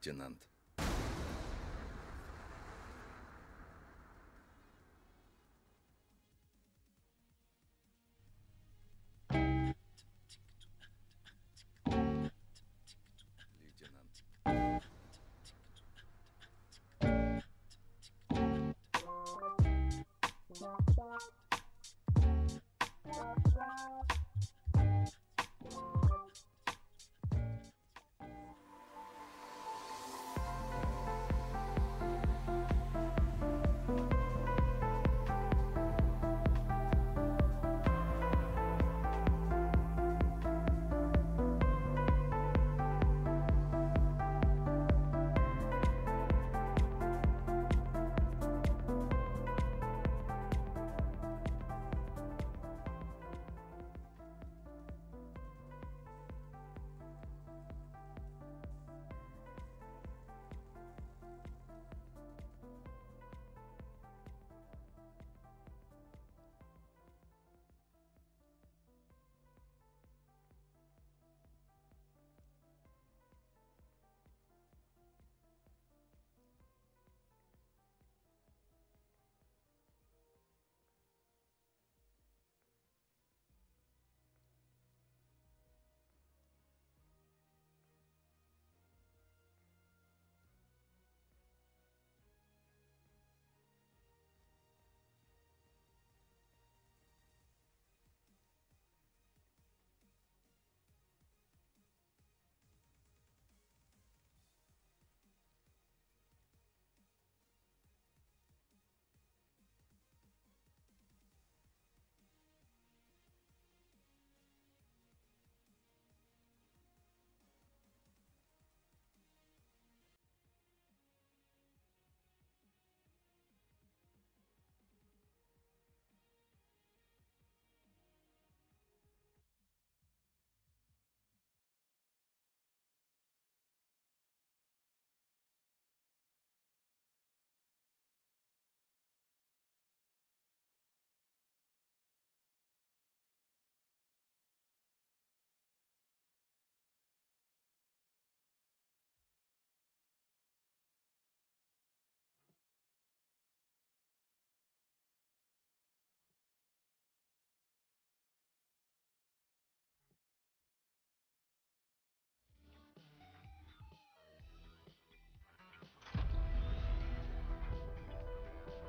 лейтенант.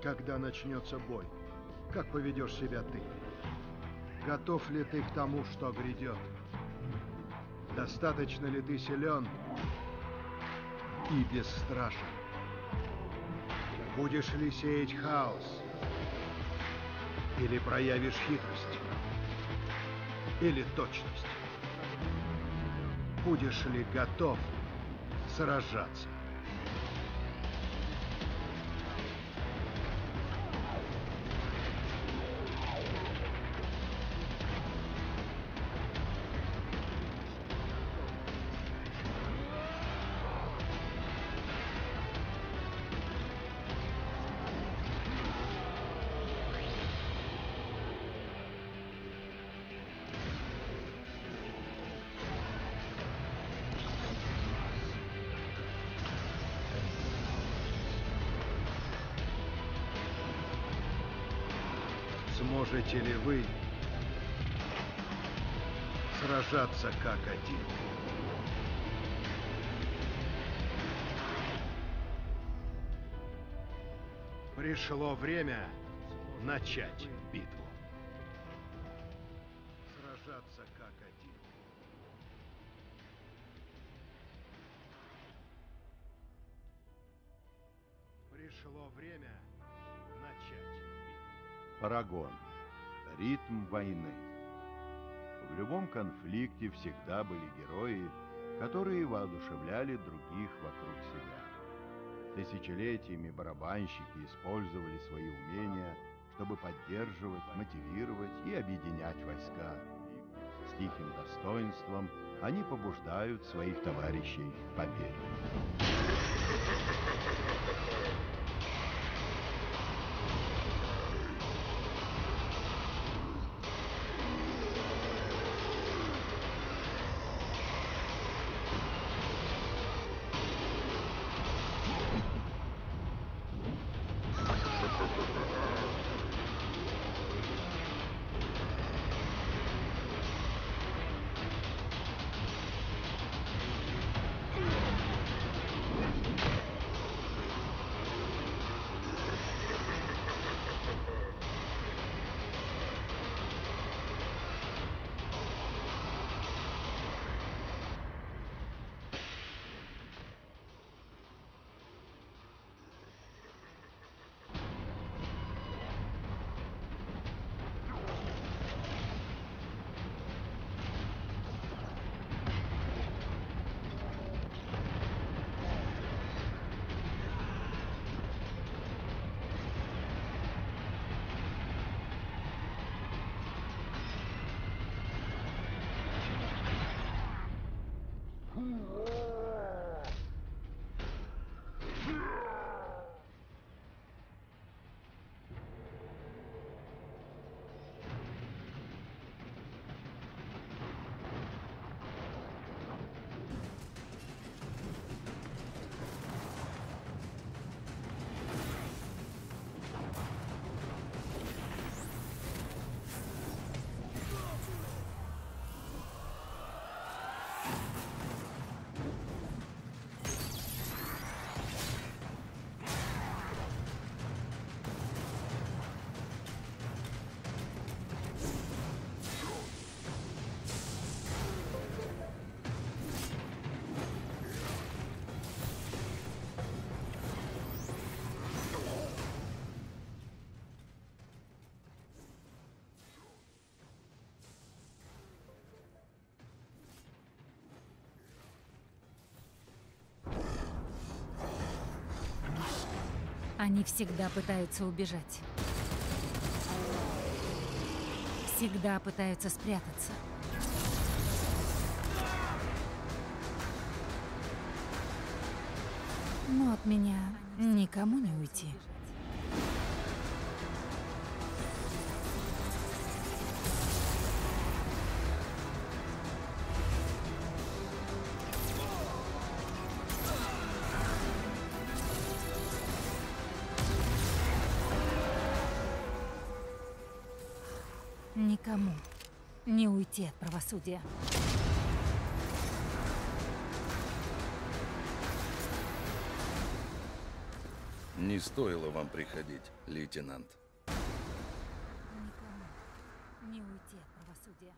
Когда начнется бой, как поведешь себя ты? Готов ли ты к тому, что грядет? Достаточно ли ты силен и бесстрашен? Будешь ли сеять хаос? Или проявишь хитрость? Или точность? Будешь ли готов сражаться? Сможете ли вы сражаться как один? Пришло время начать битву. Сражаться как один. Пришло время начать битву. Парагон. Ритм войны. В любом конфликте всегда были герои, которые воодушевляли других вокруг себя. Тысячелетиями барабанщики использовали свои умения, чтобы поддерживать, мотивировать и объединять войска. С тихим достоинством они побуждают своих товарищей к победе. Они всегда пытаются убежать. Всегда пытаются спрятаться. Но от меня никому не уйти. Уйти от правосудия. Не стоило вам приходить, лейтенант. Никому не уйти от правосудия.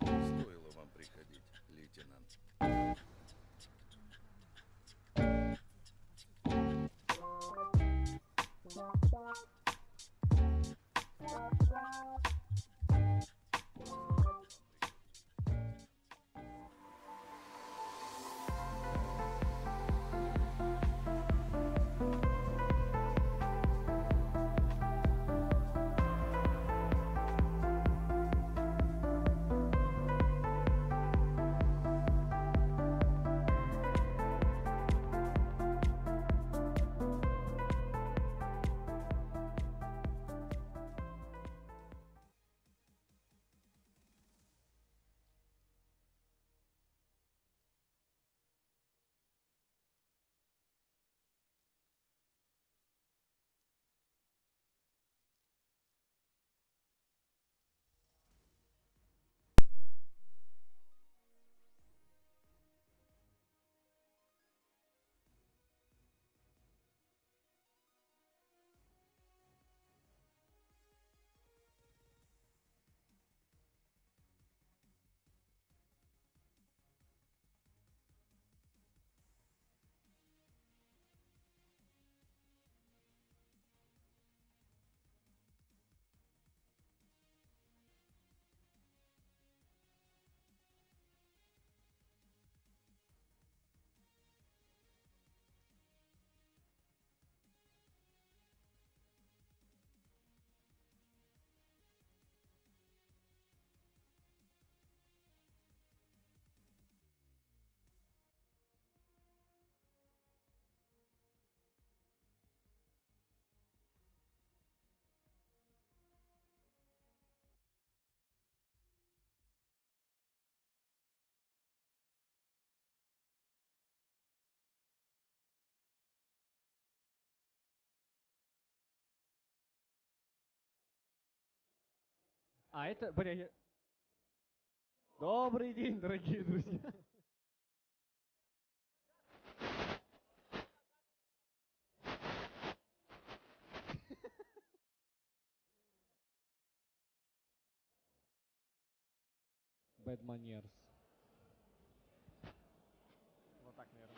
Не стоило вам приходить, лейтенант. Peace. А это, бля, я- Добрый день, дорогие друзья. Bad manners. Вот так, наверное.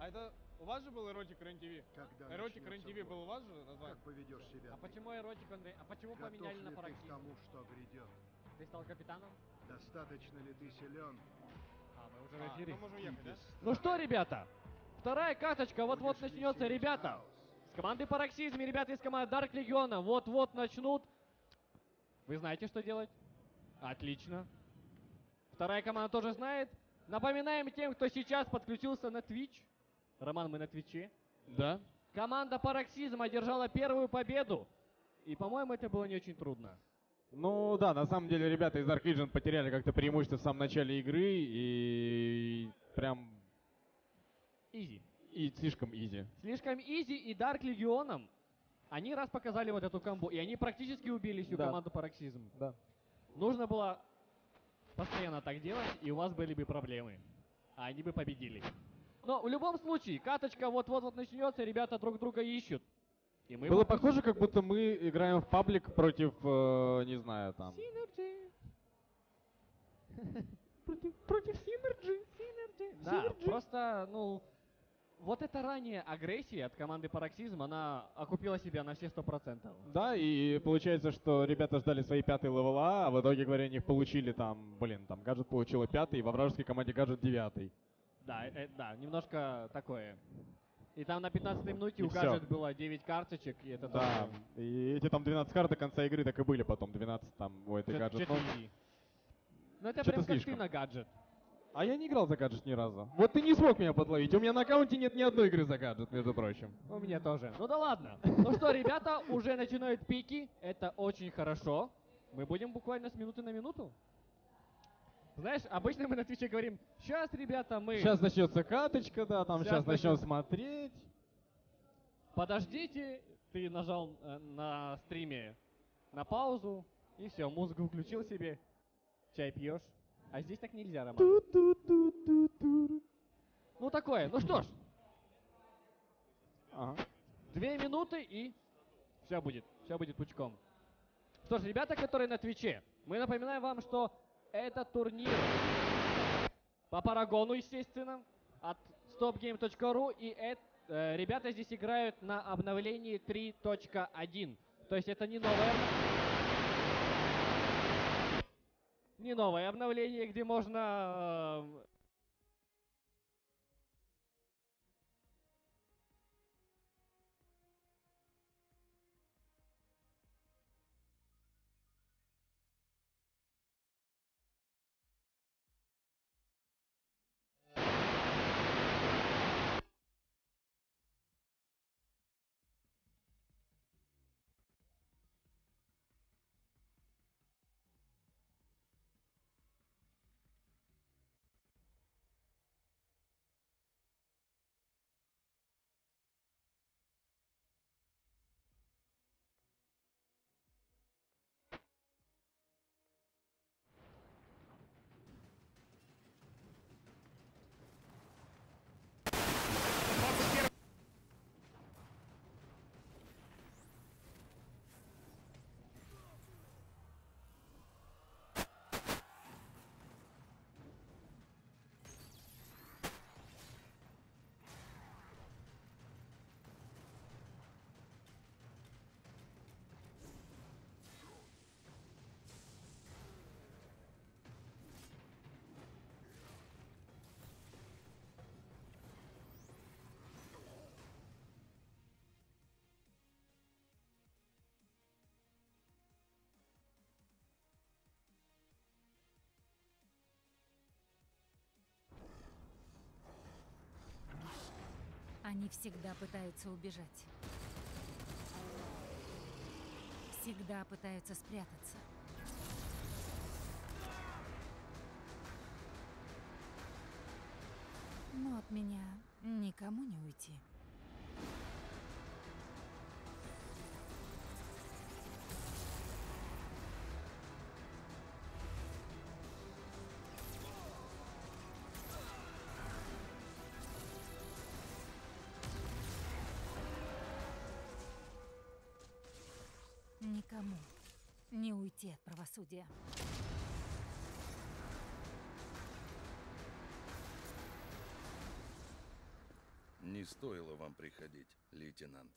А это у вас же был эротик рен ТВ? Когда Эротик начнется рен ТВ был у вас же название? Как поведешь себя А ты? почему эротик, Андрей? А почему Готов поменяли ли на к пароксизм? тому, что грядет? Ты стал капитаном? Достаточно ли ты силен? А, мы уже А, в эфире. ну можем и ехать, да? Ну что, ребята, вторая каточка вот-вот начнется, ребята. хаос? С команды Пароксизм и ребята из команды Dark Легиона вот-вот начнут. Вы знаете, что делать? Отлично. Вторая команда тоже знает. Напоминаем тем, кто сейчас подключился на Twitch. Роман, мы на Твиче. Да. Команда Пароксизм одержала первую победу. И, по-моему, это было не очень трудно. Ну да, на самом деле ребята из Dark Legion потеряли как-то преимущество в самом начале игры и прям easy. и слишком easy. Слишком easy и Dark Legion ом. Они раз показали вот эту комбу, и они практически убили всю Да. команду Пароксизм. Да. Нужно было постоянно так делать, и у вас были бы проблемы. А они бы победили. Но в любом случае, каточка вот-вот вот начнется, ребята друг друга ищут. И мы Было похоже, как будто мы играем в паблик против, э, не знаю, там. Synergy. против, против Synergy. Synergy. Да, Synergy. просто, ну, вот эта ранняя агрессия от команды Пароксизм, она окупила себя на все сто процентов. Да, и получается, что ребята ждали свои пятые левела, а в итоге, говоря, они их получили там, блин, там гаджет получила пятый, во вражеской команде гаджет девятый. Да, э, да, немножко такое. И там на 15 минуте И у всё. гаджет было 9 карточек, и это Да, тоже и эти там 12 карт до конца игры так и были потом, 12 там у этой чё- гаджет. чё-то Ну, иди. Ну это чё-то прям как ты слишком. на гаджет. А я не играл за гаджет ни разу. Вот ты не смог меня подловить. У меня на аккаунте нет ни одной игры за гаджет, между прочим. У меня тоже. Ну да ладно. Ну что, ребята уже начинают пики. Это очень хорошо. Мы будем буквально с минуты на минуту. Знаешь, обычно мы на Твиче говорим, сейчас, ребята, мы... Сейчас начнется каточка, да, там Щас сейчас начнем смотреть. Подождите, ты нажал э, на стриме на паузу, и все, музыку включил себе, чай пьешь. А здесь так нельзя, Роман. Ту-ту-ту-ту-ту. Ну такое. Ну что ж, Ага. две минуты и все будет. Все будет пучком. Что ж, ребята, которые на Твиче, мы напоминаем вам, что это турнир по Парагону, естественно, от stopgame.ru, и э, ребята здесь играют на обновлении 3.1. То есть это не новое не новое обновление, где можно Они всегда пытаются убежать. Всегда пытаются спрятаться. Но от меня никому не уйти. Никому не уйти от правосудия. Не стоило вам приходить, лейтенант.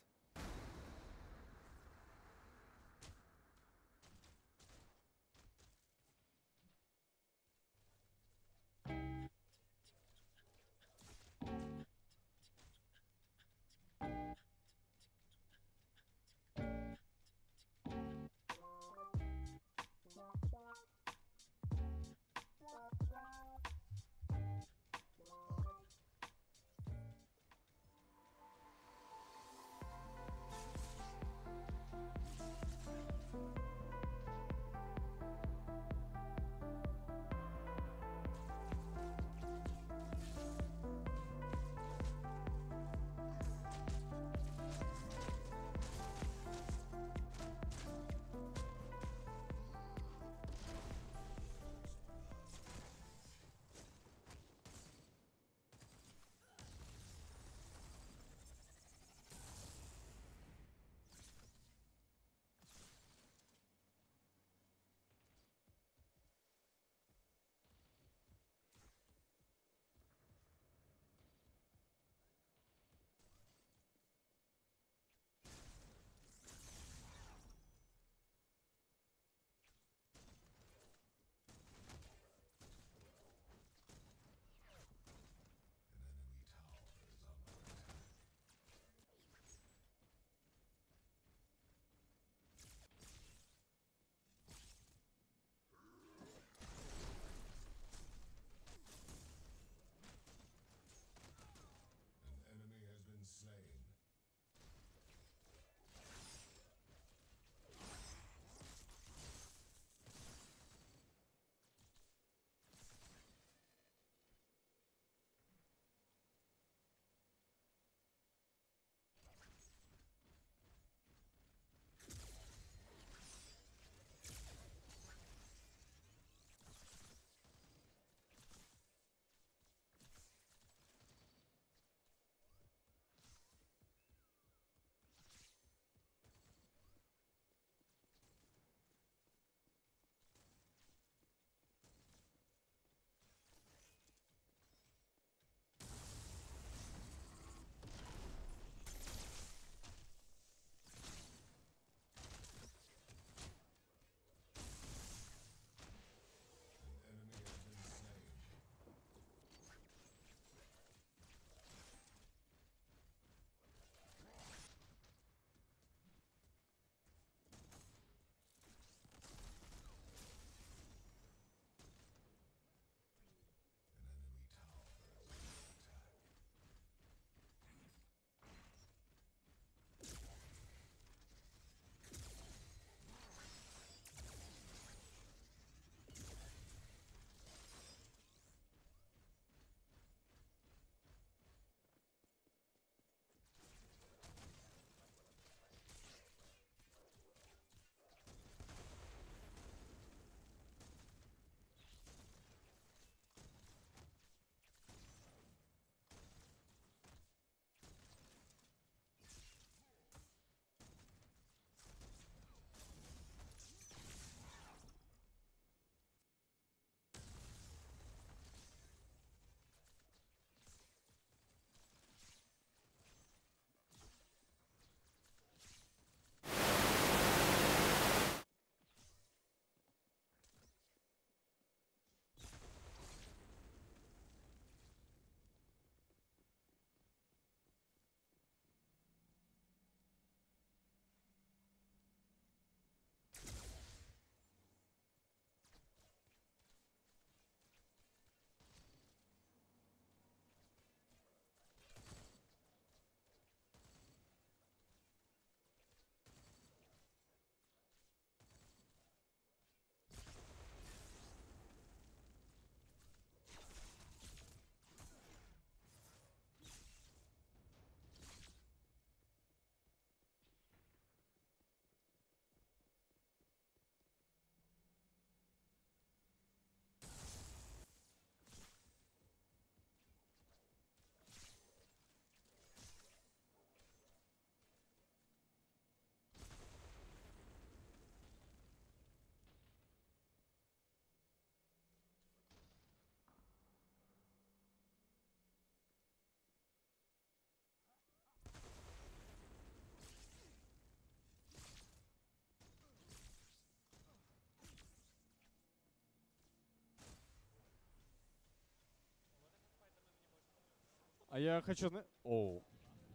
А я хочу... Оу.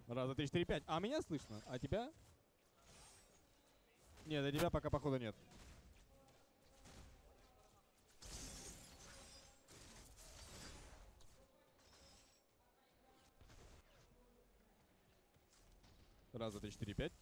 Раз, два, три, четыре, пять. А меня слышно? А тебя? Нет, а тебя пока походу нет. Раз, два, три, четыре, пять.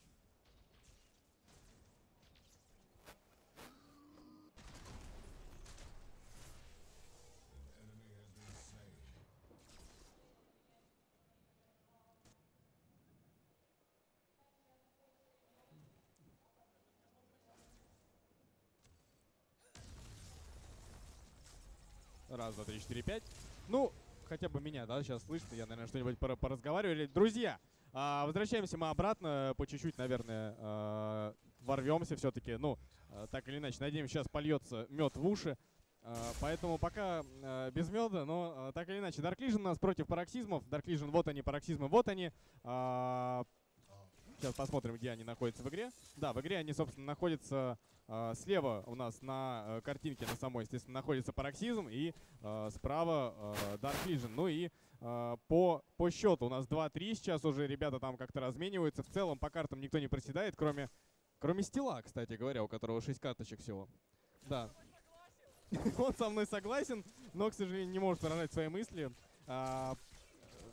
Раз, два, три, четыре, пять. Ну, хотя бы меня, да, сейчас слышно. Я, наверное, что-нибудь пора- поразговаривали. Друзья, а, возвращаемся мы обратно. По чуть-чуть, наверное, а, ворвемся все-таки. Ну, а, так или иначе, надеемся, сейчас польется мед в уши. А, Поэтому пока а, без меда, но а, так или иначе. Dark Legion у нас против пароксизмов. Dark Legion, вот они, пароксизмы, вот они. А, Сейчас посмотрим, где они находятся в игре. Да, в игре они, собственно, находятся а, слева у нас на э, картинке на самой, естественно, находится пароксизм и а, справа а, Dark Legion. Ну и а, по, по счету у нас 2-3 сейчас уже ребята там как-то размениваются. В целом по картам никто не проседает, кроме, кроме стила, кстати говоря, у которого 6 карточек всего. Да. Он со мной согласен, но, к сожалению, не может выражать свои мысли.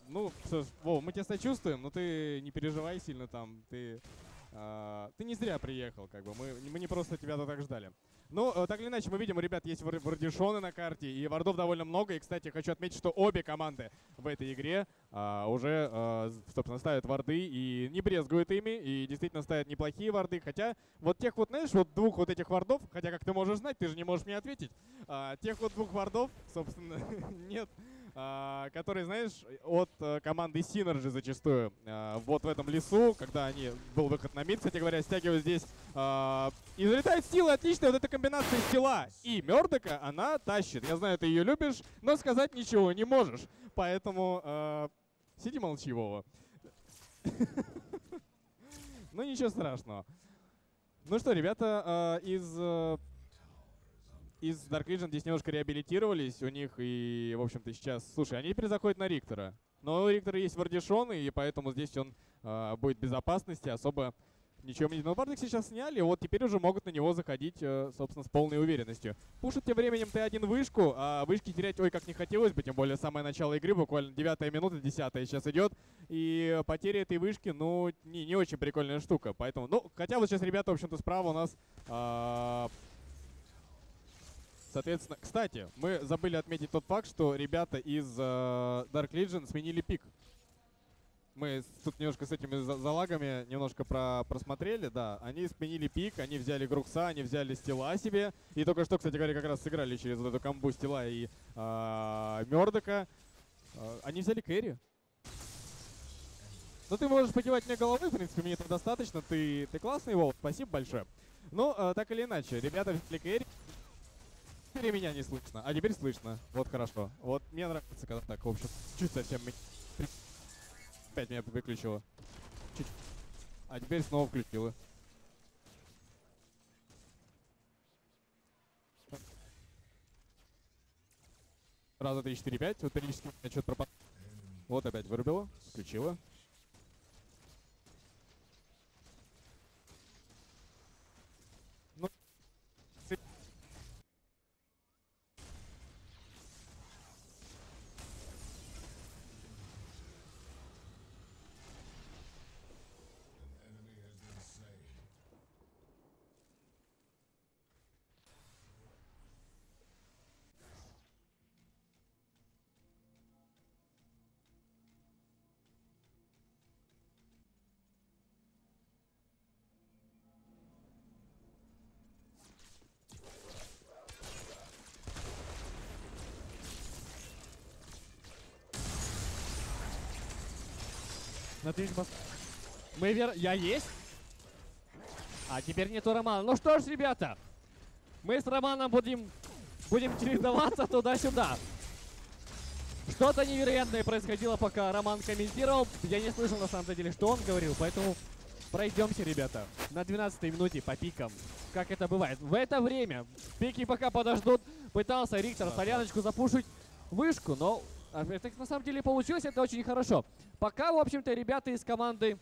Ну, что мы тебя сочувствуем, но ты не переживай сильно там. Ты, а, ты не зря приехал, как бы. Мы, мы не просто тебя так ждали. Ну, э, так или иначе, мы видим, у ребят есть вар- вардишоны на карте, и вардов довольно много. И, кстати, хочу отметить, что обе команды в этой игре а, уже, з- собственно, ставят варды и не брезгуют ими, и действительно ставят неплохие варды. Хотя вот тех вот, знаешь, вот двух вот этих вардов, хотя как ты можешь знать, ты же не можешь мне ответить, а, тех вот двух вардов, собственно, нет, а, которые, знаешь, от э, команды Synergy зачастую. А, вот в этом лесу, когда они был выход на мид, кстати говоря, стягивают здесь. а, и залетает стила, отличная вот эта комбинация стила и Мёрдока, она тащит. Я знаю, ты ее любишь, но сказать ничего не можешь. Поэтому сиди молчи, Вова. Ну ничего страшного. Ну что, ребята, из э, из Dark Legion здесь немножко реабилитировались у них, и, в общем-то, сейчас... Слушай, они теперь заходят на Риктора. Но у Риктора есть вардишон, и поэтому здесь он а, будет в безопасности, особо ничего не... Но Бардик сейчас сняли, вот теперь уже могут на него заходить, э, собственно, с полной уверенностью. Пушит тем временем Т1 вышку, а вышки терять, ой, как не хотелось бы, тем более самое начало игры, буквально 9 минута, 10 сейчас идет. И потеря этой вышки, ну, не, не очень прикольная штука. Поэтому, ну, хотя вот сейчас ребята, в общем-то, справа у нас а, Соответственно, кстати, мы забыли отметить тот факт, что ребята из э, Dark Legion сменили пик. Мы тут немножко с этими за- залагами немножко про просмотрели, да. Они сменили пик, они взяли Грукса, они взяли Стила себе. И только что, кстати говоря, как раз сыграли через вот эту комбу Стила и э, Мёрдока. Э, они взяли Кэрри. Ну, ты можешь покивать мне головой, в принципе, мне этого достаточно. Ты, ты классный, Вов, спасибо большое. Ну, э, так или иначе, ребята взяли Кэрри. Теперь меня не слышно, а теперь слышно. Вот хорошо. Вот мне нравится, когда так, в общем, чуть совсем Опять меня выключило. Чуть. А теперь снова включила. Раз, два, три, четыре, пять. Вот периодически что-то пропад... Вот опять вырубила, включила. На пос- Мы вер... Я есть? А теперь нету Романа. Ну что ж, ребята, мы с Романом будем, будем чередоваться туда-сюда. Что-то невероятное происходило, пока Роман комментировал. Я не слышал на самом деле, что он говорил, поэтому пройдемся, ребята, на 12 минуте по пикам. Как это бывает. В это время пики пока подождут. Пытался Риктор соляночку запушить вышку, но А, Это на самом деле получилось, это очень хорошо. Пока, в общем-то, ребята из команды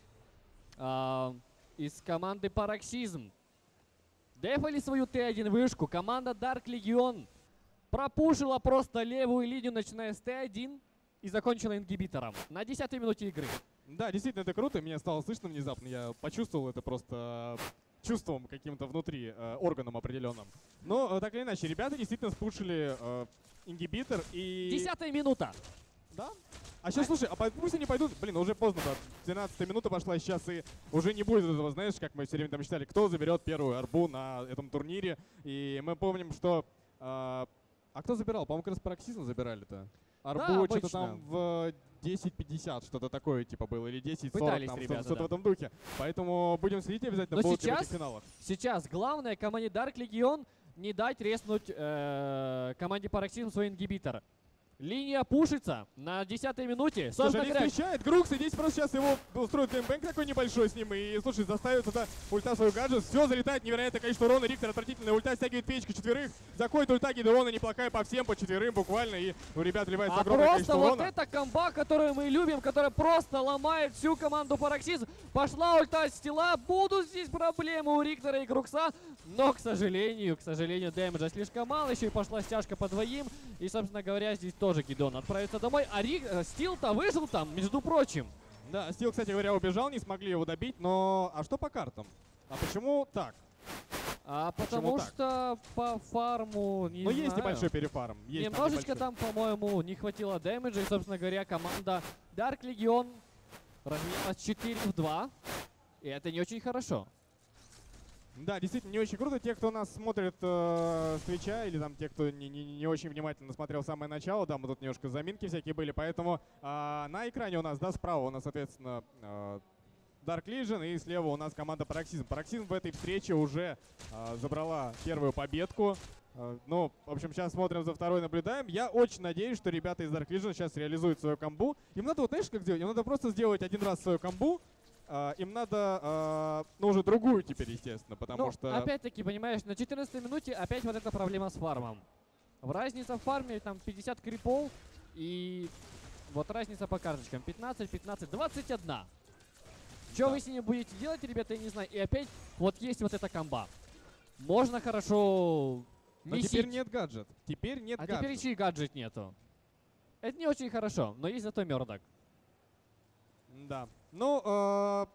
а, из команды Пароксизм дефали свою Т1 вышку. Команда Dark Legion пропушила просто левую линию, начиная с Т1 и закончила ингибитором на 10 минуте игры. Да, действительно, это круто. Меня стало слышно внезапно. Я почувствовал это просто э, чувством каким-то внутри, э, органом определенным. Но э, так или иначе, ребята действительно спушили э, ингибитор и... Десятая минута. Да? А сейчас, слушай, а пусть они пойдут, блин, уже поздно, брат. 12 минута пошла сейчас, и уже не будет этого, знаешь, как мы все время там считали, кто заберет первую арбу на этом турнире. И мы помним, что... а, а кто забирал? По-моему, как раз Пароксизм забирали-то. Арбу что-то обычно. там в 10.50, что-то такое типа было, или 10.40, Пытались там, что-то, ребята, что-то да. в этом духе. Поэтому будем следить обязательно, Но будут в сейчас- этих финалах. Сейчас главное команде Dark Legion не дать резнуть э, команде Пароксизм свой ингибитор. Линия пушится на 10 минуте. Слушай, говоря, встречают Grux, и здесь просто сейчас его устроит gangbang такой небольшой с ним, и, слушай, заставит это ульта свою гаджет, все залетает, невероятное количество урона, Riktor отвратительная ульта, стягивает пачку четверых, заходит ульта Гидеона, неплохая по всем, по четверым буквально, и у ребят вливается А огромное просто количество вот урона. эта комба, которую мы любим, которая просто ломает всю команду Пароксизм. Пошла ульта стила, будут здесь проблемы у Риктора и Крукса, но, к сожалению, к сожалению, дэмэджа слишком мало, еще и пошла стяжка по двоим, и, собственно говоря, здесь тоже Гидон отправится домой, а Рик, э, Стил-то выжил там, между прочим. Да, Стил, кстати говоря, убежал, не смогли его добить, но... А что по картам? А почему так? А потому так? что по фарму, не ну, есть знаю. небольшой перефарм. Есть Немножечко там, по-моему, не хватило дэмэджа, и, собственно говоря, команда Dark Legion разменялась 4 в 2. И это не очень хорошо. Да, действительно, не очень круто. Те, кто нас смотрит э, с Твича, или там те, кто не, не- не очень внимательно смотрел самое начало, да, мы тут немножко заминки всякие были, поэтому а, на экране у нас, да, справа у нас, соответственно, э, Dark Legion, и слева у нас команда Пароксизм. Пароксизм в этой встрече уже а, забрала первую победку. Э, Ну, в общем, сейчас смотрим за второй, наблюдаем. Я очень надеюсь, что ребята из Dark Legion сейчас реализуют свою камбу. Им надо, вот знаешь, как сделать? Им надо просто сделать один раз свою камбу. А, Им надо, а, ну, уже другую теперь, естественно, потому ну, что... опять-таки, понимаешь, на 14 минуте опять вот эта проблема с фармом. В разница в фарме там 50 крипов и вот разница по карточкам 15, 15, 21. Что Да. вы с ними будете делать, ребята, я не знаю. И опять вот есть вот эта комба. Можно хорошо Но месить, теперь нет гаджет. Теперь нет а гаджет. теперь еще и гаджет нету. Это не очень хорошо, но есть зато Мёрдок. Да. Ну, э,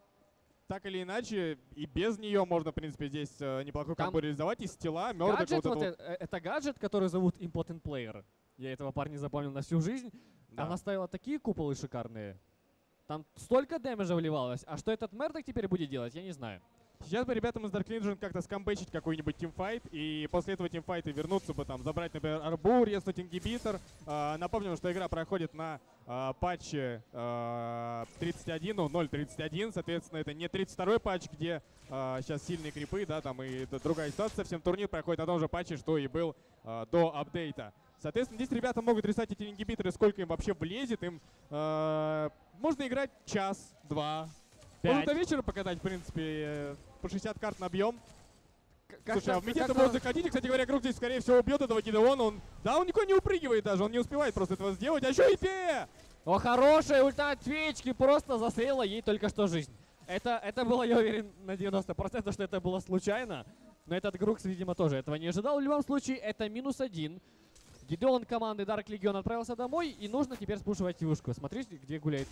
так или иначе, и без нее можно, в принципе, здесь э, неплохую Там комбо реализовать. Из тела, Гаджет, вот вот это это гаджет, который зовут Important Player. Я этого парня запомнил на всю жизнь. да. Она ставила такие куполы шикарные. Там столько дэмэджа вливалось. А что этот Мердок теперь будет делать, я не знаю. Сейчас бы ребятам из Dark Legion как-то скамбэчить какой-нибудь тимфайт, и после этого тимфайта вернуться бы там, забрать, например, арбу, резнуть ингибитор. А, напомним, что игра проходит на а, патче а, 31, ну, 0.31, соответственно, это не 32-й патч, где сейчас сильные крипы, да, там и другая ситуация, совсем турнир проходит на том же патче, что и был а, до апдейта. Соответственно, здесь ребята могут рисовать эти ингибиторы, сколько им вообще влезет. Им а, можно играть час, два, можно до вечера покатать, в принципе, э, по 60 карт набьем. К- Слушай, а в мете это может закатить. И, кстати говоря, Круг здесь, скорее всего, убьет этого Гидеона. Он, да, он никуда не упрыгивает даже, он не успевает просто этого сделать. А еще и Пе! О, хорошая ульта от Твечки, просто застрела ей только что жизнь. Это, это было, я уверен, на 90%, что это было случайно. Но этот Грукс, видимо, тоже этого не ожидал. В любом случае, это минус один. Гидеон команды Dark Legion отправился домой, и нужно теперь спушивать вышку. Смотрите, где гуляет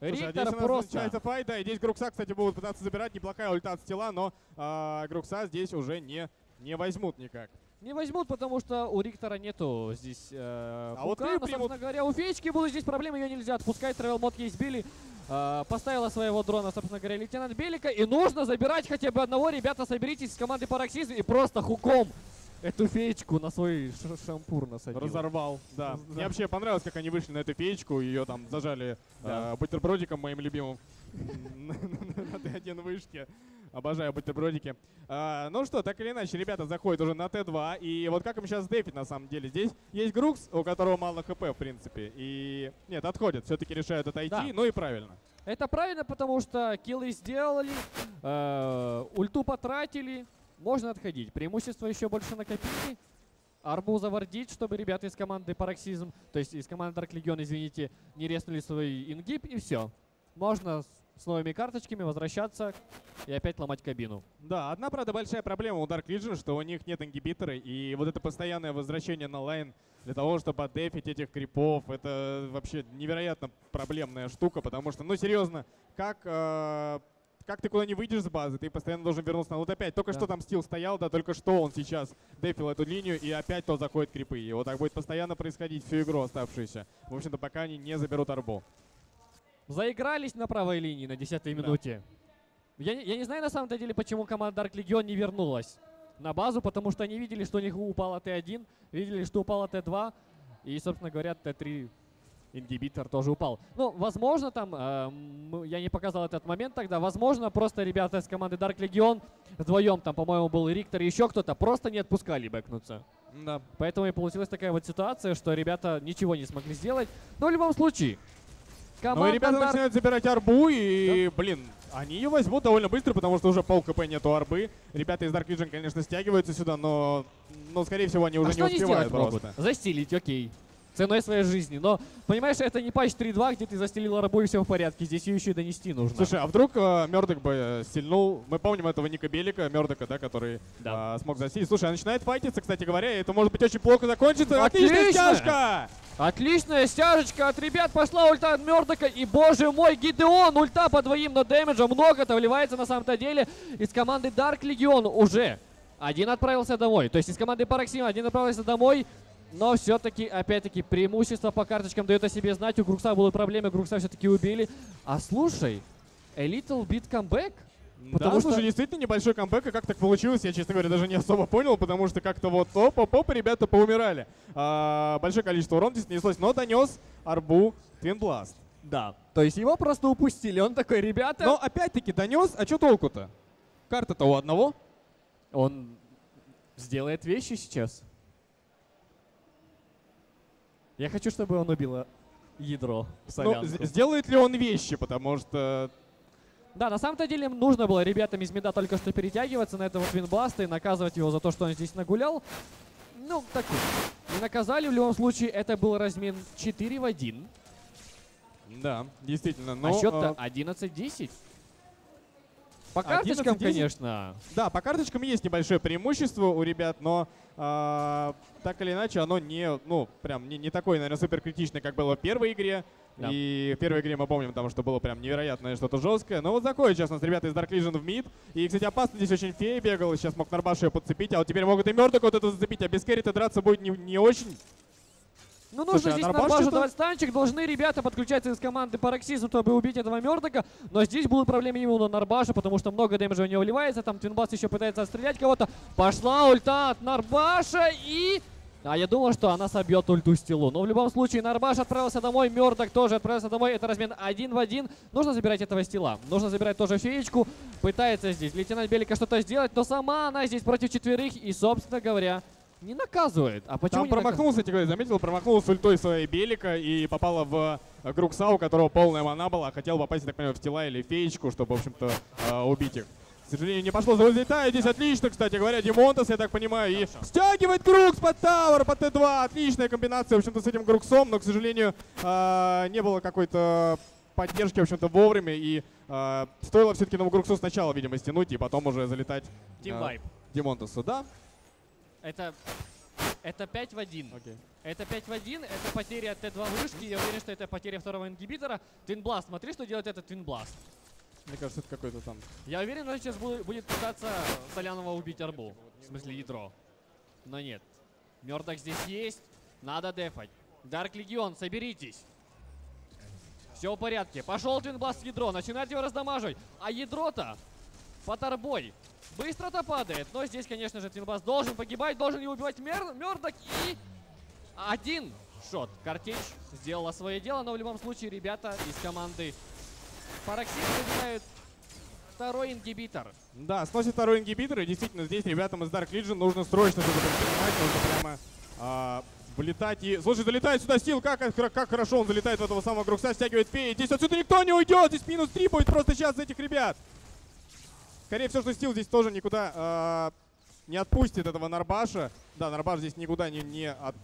Риктор. Слушай, а просто... начинается файт, да, и здесь Грукса, кстати, будут пытаться забирать. Неплохая ульта от стила, но а, Грукса здесь уже не, не возьмут никак. Не возьмут, потому что у Риктора нету здесь э, А вот но, примут. собственно говоря, у Феечки будут здесь проблемы, ее нельзя отпускать. Тревел мод ей сбили. Э, поставила своего дрона, собственно говоря, лейтенант Белика. И нужно забирать хотя бы одного. Ребята, соберитесь с команды Пароксизм и просто хуком эту феечку на свой шампур насадил. Разорвал, да. Мне вообще понравилось, как они вышли на эту печку, ее там зажали Да. э, бутербродиком моим любимым на Т1 вышке. Обожаю бутербродики. А, ну что, так или иначе, ребята заходят уже на Т2. И вот как им сейчас дефить на самом деле? Здесь есть Грукс, у которого мало хп, в принципе. И нет, отходят, все-таки решают отойти. Да. Ну и правильно. Это правильно, потому что киллы сделали, э, ульту потратили, можно отходить. Преимущество еще больше накопили. арбу завардить, чтобы ребята из команды Пароксизм, то есть из команды Dark Legion, извините, не резнули свой ингиб, и все. Можно с новыми карточками возвращаться и опять ломать кабину. Да, одна, правда, большая проблема у Dark Legion, что у них нет ингибитора, и вот это постоянное возвращение на лайн для того, чтобы отдефить этих крипов, это вообще невероятно проблемная штука, потому что, ну, серьезно, как, э, как ты куда не выйдешь с базы, ты постоянно должен вернуться на вот опять. Только Да. что там стил стоял, да, только что он сейчас дефил эту линию, и опять то заходит крипы. И вот так будет постоянно происходить всю игру оставшуюся. В общем-то, пока они не заберут арбу. Заигрались на правой линии на 10 Да. минуте. Я, не- я не знаю на самом-то деле, почему команда Dark Legion не вернулась на базу, потому что они видели, что у них упала Т1, видели, что упала Т2, и, собственно говоря, Т3 ингибитор тоже упал. Ну, возможно, там, э, я не показал этот момент тогда, возможно, просто ребята из команды Dark Legion вдвоем, там, по-моему, был Риктор и еще кто-то, просто не отпускали бэкнуться. Да. Поэтому и получилась такая вот ситуация, что ребята ничего не смогли сделать. Но в любом случае, команда Ну и ребята Dark начинают забирать арбу, и, блин, они ее возьмут довольно быстро, потому что уже пол КП нету арбы. Ребята из Dark Legion, конечно, стягиваются сюда, но, но скорее всего, они уже а не они успевают сделать просто. могут? Застилить, окей. Ценой своей жизни. Но, понимаешь, это не патч 3.2, где ты застелил арбу и все в порядке. Здесь ее еще и донести нужно. Слушай, а вдруг э, Мёрдок бы э, стильнул? Мы помним этого Ника Белика, Мёрдока, да, который Да. э, смог засилить. Слушай, а начинает файтиться, кстати говоря, и это может быть очень плохо закончится. Отличная Отлично! стяжка! Отличная стяжечка от ребят. Пошла ульта от Мёрдока. И, боже мой, Гидеон. Ульта по двоим, но дэмэджа много-то вливается на самом-то деле из команды Dark Legion уже. Один отправился домой. То есть из команды Параксима один отправился домой. Но все-таки, опять-таки, преимущество по карточкам дает о себе знать. У Грукса были проблемы, Грукса все-таки убили. А слушай, A Little Bit Comeback? Потому да, что- слушай, действительно небольшой камбэк, и как так получилось, я, честно говоря, даже не особо понял, потому что как-то вот оп-оп-оп, и ребята поумирали. А, большое количество урона здесь нанеслось, но донес арбу Твин Бласт. Да. То есть его просто упустили. Он такой, ребята... Но опять-таки донес, а что толку-то? Карта-то у одного. Он сделает вещи сейчас. Я хочу, чтобы он убил ядро в Ну, сделает ли он вещи, потому что Да, на самом-то деле нужно было ребятам из меда только что перетягиваться на этого Твинбласта и наказывать его за то, что он здесь нагулял. Ну, так. Не наказали, в любом случае, это был размен 4 в 1. Да, действительно. а Но, счет-то э, 11-10. По карточкам, 11-10? конечно. да, по карточкам есть небольшое преимущество у ребят, но а, так или иначе оно не, ну, прям не, не такое, наверное, супер критичное, как было в первой игре. Да. И в первой игре мы помним, там, что было прям невероятное что-то жесткое. Но вот заходит сейчас у нас ребята из Dark Legion в мид. И, кстати, опасно здесь очень фея бегал. Сейчас мог Нарбаш ее подцепить, а вот теперь могут и Мёрдока вот это зацепить. А без керрита драться будет не, не очень. Ну, нужно Слушай, а здесь Нарбашу что-то- давать станчик. Должны ребята подключаться из команды Пароксизм, чтобы убить этого Мёрдока. Но здесь будут проблемы именно Нарбаша, потому что много дэмэджа у него вливается. Там Твинбас еще пытается отстрелять кого-то. Пошла ульта от Нарбаша и... А я думал, что она собьет ульту стилу. Но в любом случае Нарбаш отправился домой, Мёрдок тоже отправился домой. Это размен один в один. Нужно забирать этого стила. Нужно забирать тоже феечку. Пытается здесь лейтенант Белика что-то сделать, но сама она здесь против четверых и, собственно говоря, не наказывает. А почему Там не промахнулся, тебе заметил, промахнулся ультой своей Белика и попала в э, Грукса, у которого полная мана была. Хотел попасть, так понимаю, в тела или феечку, чтобы, в общем-то, э, убить их. К сожалению, не пошло. Залетает здесь отлично, кстати говоря, Димонтас, я так понимаю, и стягивает Грукс под Тавр, под Т2. Отличная комбинация, в общем-то, с этим Груксом, но, к сожалению, э, не было какой-то поддержки, в общем-то, вовремя, и э, стоило все-таки на Груксу сначала, видимо, стянуть, и потом уже залетать Team э. Димонтасу, да? Это, это 5 в 1. Окей. Это 5 в 1, это потеря Т2 вышки, я уверен, что это потеря второго ингибитора. Твинбласт, смотри, что делает этот Твинбласт. Мне кажется, это какой-то там Я уверен, что сейчас бу- будет пытаться Солянова убить арбу. В смысле ядро. Но нет. Мёрдок здесь есть, надо дефать. Дарк Легион, соберитесь. Все в порядке. Пошел Твинбласт в ядро, начинает его раздамаживать. А ядро-то под арбой. Быстро-то падает, но здесь, конечно же, Твинбласт должен погибать, должен его убивать Мер- Мёрдок и... Один шот. Картечь сделала свое дело, но в любом случае ребята из команды Параксин забирают второй ингибитор. Да, сносит второй ингибитор, и действительно здесь ребятам из Dark Legion нужно срочно что-то предпринимать, нужно прямо а, влетать и... Слушай, залетает сюда Стил, как, как, как хорошо он залетает в этого самого Грукса, стягивает феи. Здесь отсюда никто не уйдет, здесь минус 3 будет просто сейчас за этих ребят. Скорее всего, что Стил здесь тоже никуда а, не отпустит этого Нарбаша. Да, Нарбаш здесь никуда не, не от...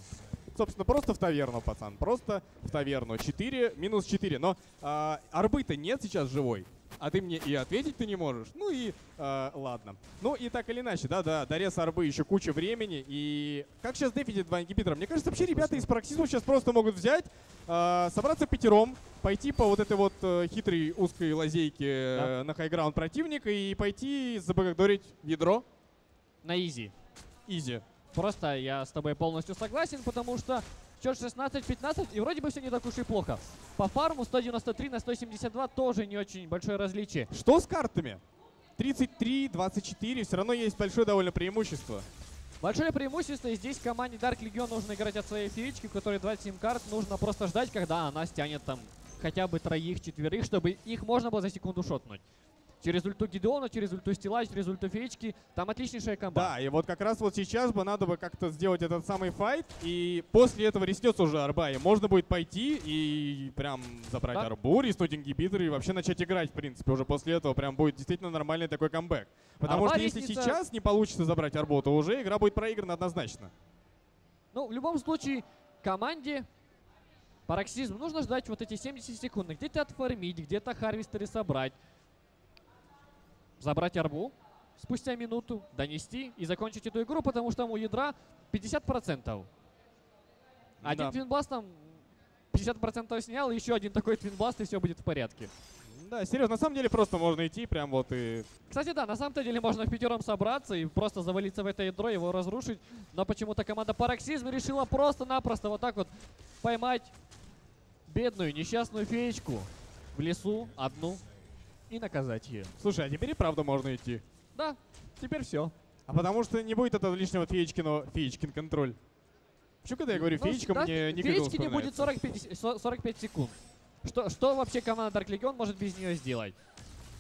Собственно, просто в таверну, пацан. Просто в таверну. 4, минус 4. Но а, арбы-то нет сейчас живой. А ты мне и ответить ты не можешь. Ну и а, ладно. Ну и так или иначе, да-да, до реса арбы еще куча времени. И как сейчас дефить два ингибитора? Мне кажется, вообще ребята из пароксизма сейчас просто могут взять, а, собраться пятером, пойти по вот этой вот э, хитрой узкой лазейке э, на хайграунд противника и пойти забагдорить ядро. На изи. Изи. Просто я с тобой полностью согласен, потому что счет 16-15, и вроде бы все не так уж и плохо. По фарму 193 на 172 тоже не очень большое различие. Что с картами? 33, 24, все равно есть большое довольно преимущество. Большое преимущество, и здесь команде Dark Legion нужно играть от своей феечки, у которой 27 карт, нужно просто ждать, когда она стянет там хотя бы троих-четверых, чтобы их можно было за секунду шотнуть. Через ульту Гидеона, через ульту Стила, через ульту Феечки. Там отличнейшая комба. Да, и вот как раз вот сейчас бы надо бы как-то сделать этот самый файт, и после этого реснется уже арба, и можно будет пойти и прям забрать Да. арбу, реснуть ингибитор и вообще начать играть, в принципе. Уже после этого прям будет действительно нормальный такой камбэк. Потому Арба что если резнится- сейчас не получится забрать арбу, то уже игра будет проиграна однозначно. Ну, в любом случае, команде Пароксизм нужно ждать вот эти 70 секунд. Где-то отфармить, где-то харвестеры собрать. Забрать orb у спустя минуту, донести и закончить эту игру, потому что у ядра 50%. Один Да. Twinblast там 50% снял, еще один такой Twinblast, и все будет в порядке. Да, серьезно, на самом деле просто можно идти прям вот и... Кстати, да, на самом-то деле можно в пятером собраться и просто завалиться в это ядро, его разрушить. Но почему-то команда Пароксизм решила просто-напросто вот так вот поймать бедную несчастную феечку в лесу одну и наказать ее. Слушай, а теперь и правда можно идти. Да, теперь все. А потому что не будет этого лишнего феечкиного... Феечкин контроль. Почему, когда я говорю феечка, мне не Феечки не будет 45, со- 45 секунд. Что, что вообще команда Dark Legion может без нее сделать?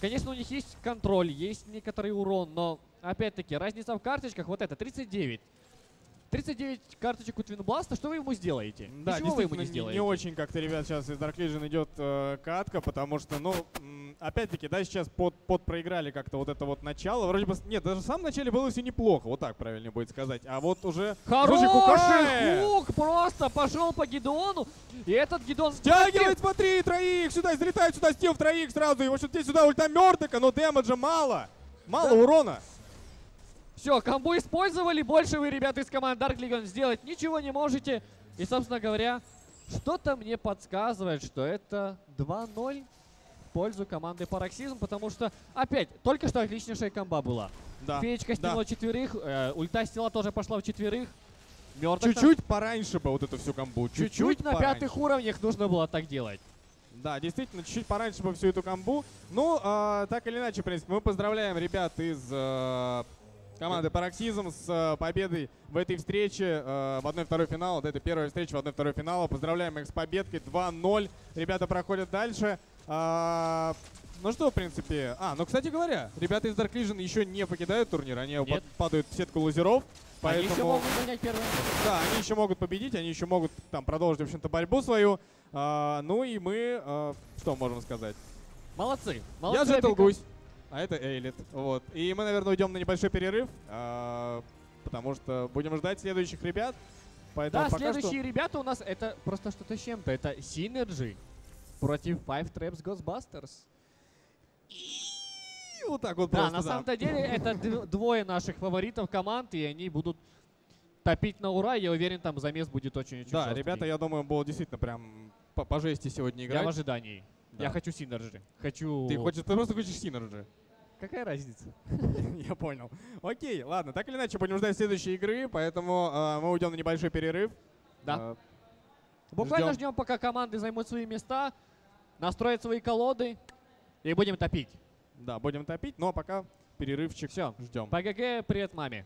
Конечно, у них есть контроль, есть некоторый урон, но опять-таки разница в карточках вот это 39. 39 карточек у Твинбласта, что вы ему сделаете? Да, Ничего вы ему не сделаете. не очень как-то, ребят, сейчас из Dark Legion идет э, катка, потому что, ну, опять-таки, да, сейчас под, под проиграли как-то вот это вот начало. Вроде бы, нет, даже в самом начале было все неплохо, вот так правильно будет сказать. А вот уже... Хороший хук просто пошел по Гидеону, и этот Гидеон... Стягивает, смотри, троих сюда, залетает сюда стил в троих сразу. И вот что здесь сюда ульта Мёрдока, но дэмэджа мало. Мало урона. Все, комбу использовали, больше вы, ребята из команды Dark Legion, сделать ничего не можете. И, собственно говоря, что-то мне подсказывает, что это 2-0 в пользу команды Пароксизм, потому что, опять, только что отличнейшая комба была. Да. Феечка да. стянула четверых, э, ульта стила тоже пошла в четверых. Чуть-чуть пораньше бы вот эту всю комбу. чуть-чуть на пораньше. пятых уровнях нужно было так делать. Да, действительно, чуть-чуть пораньше бы всю эту комбу. Ну, а, так или иначе, в принципе, мы поздравляем ребят из э, команды Пароксизм с э, победой в этой встрече э, в 1-2 финал. Вот это первая встреча в 1-2 финала. Поздравляем их с победкой 2-0. Ребята проходят дальше. А, ну что, в принципе... А, ну, кстати говоря, ребята из Dark Legion еще не покидают турнир. Они Нет. падают в сетку лазеров. Они еще Поэтому... могут занять первое место. Да, они еще могут победить, они еще могут там продолжить, в общем-то, борьбу свою. А, ну и мы, а, что можем сказать? Молодцы. Я Молодцы, Джетл Эпика. Гусь, а это Эйлит. Вот. И мы, наверное, уйдем на небольшой перерыв, а, потому что будем ждать следующих ребят. Поэтому Да, следующие ребята у нас это просто что-то с чем-то. Это Synergy против Five Traps Ghostbusters. что вот так вот Да, просто, на самом-то деле это двое наших фаворитов команд, и они будут топить на ура. Я уверен, там замес будет очень-очень Да, жесткий. ребята, я думаю, будут действительно прям по, по жести сегодня Я играть. в ожидании. Да. Я хочу Synergy. Хочу... Ты хочешь, ты просто хочешь Synergy. Какая разница? Я понял. Окей, ладно, так или иначе, будем ждать следующей игры, поэтому а, мы уйдем на небольшой перерыв. Да. А, Буквально Ждем. ждем, пока команды займут свои места, настроят свои колоды и будем топить. Да, будем топить, но пока перерывчик Всё. ждем. ПГГ, привет маме.